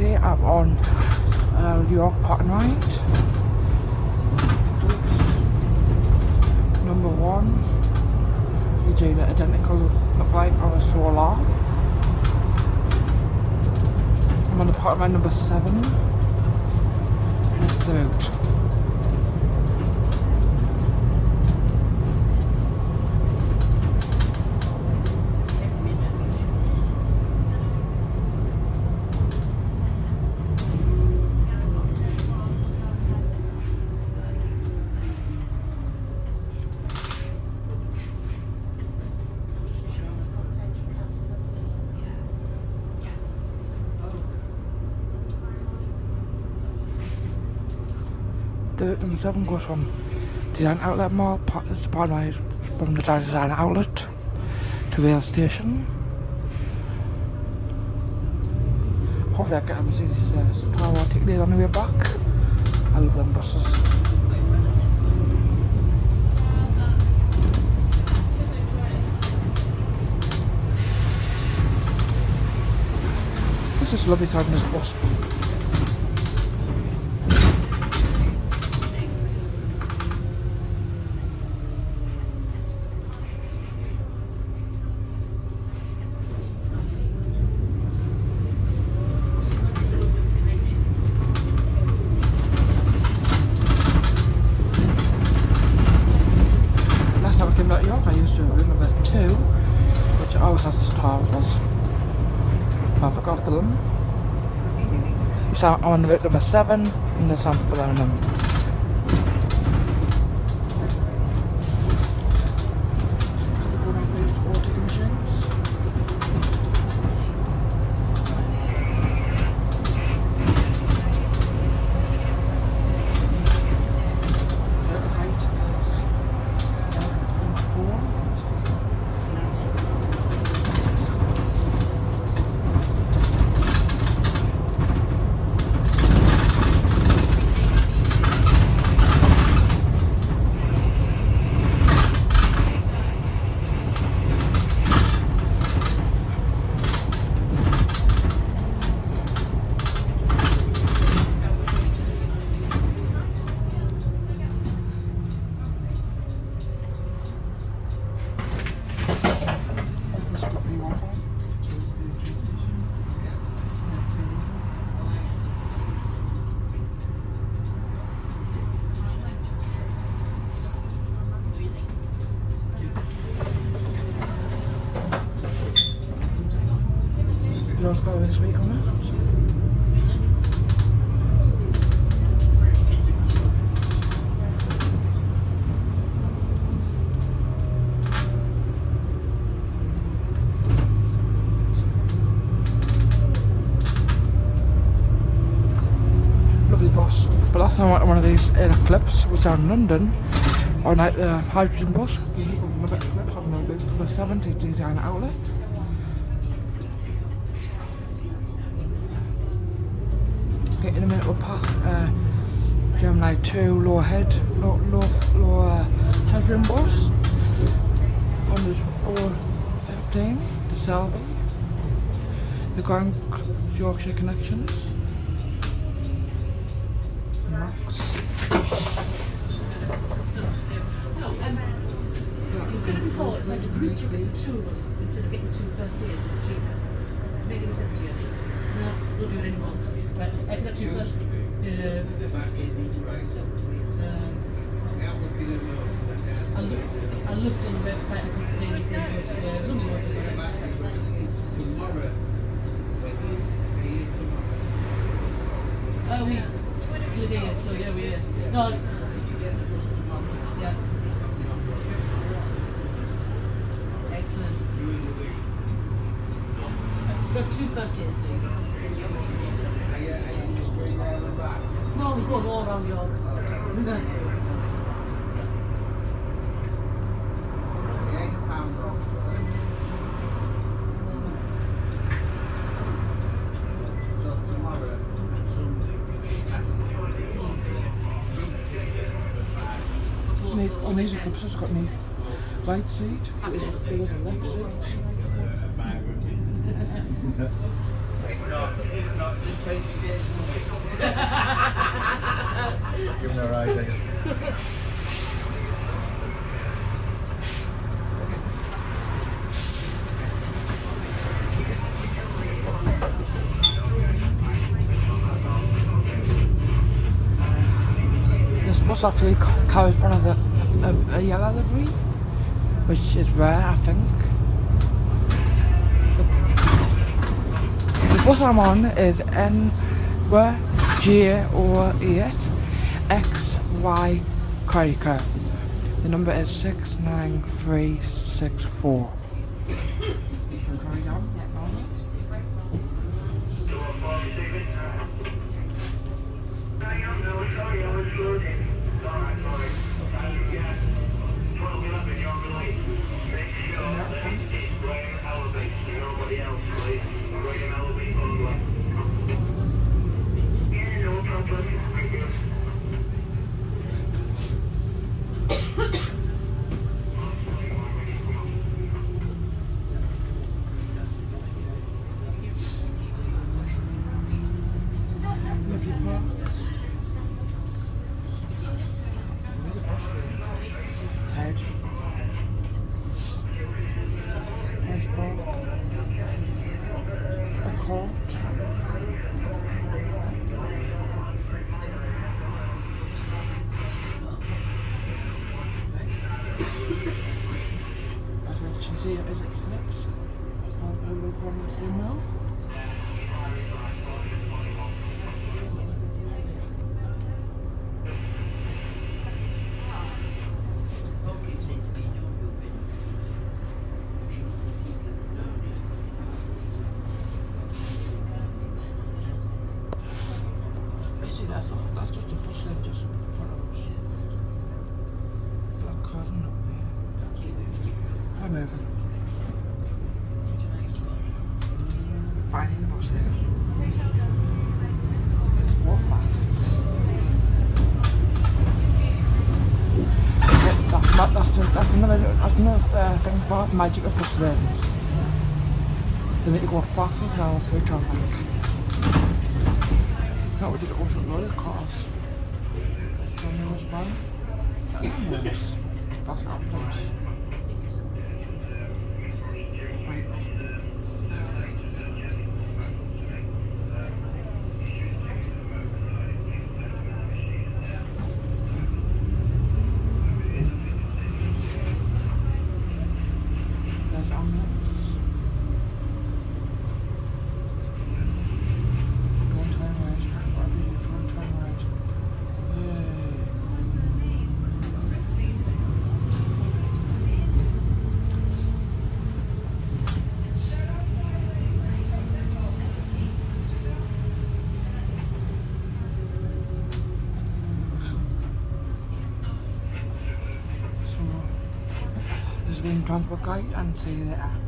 today I'm on uh, York Ride. Number one. They do the identical look like a solar. I'm on ride number seven. And the third. The number seven goes from Design Outlet Mall, part of the Spadina from the Design Outlet to Rail Station. Hopefully I get see this uh, car ticket on the way back. I love them buses. This is lovely side this bus. I forgot them. So I'm on route number seven in the San Bernardino. Josh this week on it? Lovely bus. But last time I went on one of these in Eclipse, which was in London, on like the hydrogen bus, the 70 design outlet. Pass uh, Gemini 2 lower head, low, low, lower headroom bus on this 415 to Selby. The Grand Yorkshire Connections. Max. Before, it's like a instead of getting two first years, it's cheaper. Make any sense to you? No, we'll do it I looked, on the website, I couldn't see anything, but uh, it was only one Oh, we, we did, so yeah, we it's, yeah. Excellent. I've got two years, please. No, we go all around York. Nee, on deze Eclipse got niet right seat, there was a left seat. Give them a ride, I guess. Bus actually carries one of the of a yellow livery, which is rare, I think. Bus I'm on is N G or 8 X Y Quaker. The number is er six nine three six four. As you can see, is it clips? Of all the ones in now. Basically, that's, that's just a bus that just follows. Black cars and up there. I'm moving. Uh, about magic of lanes. They make you go fast as hell through traffic. No, we just ordered a load of cars. Tell me fun. Animals. That's our place. There's ambulance. One time right. Whatever you do, one time right. Yay. So, transport guy and see you.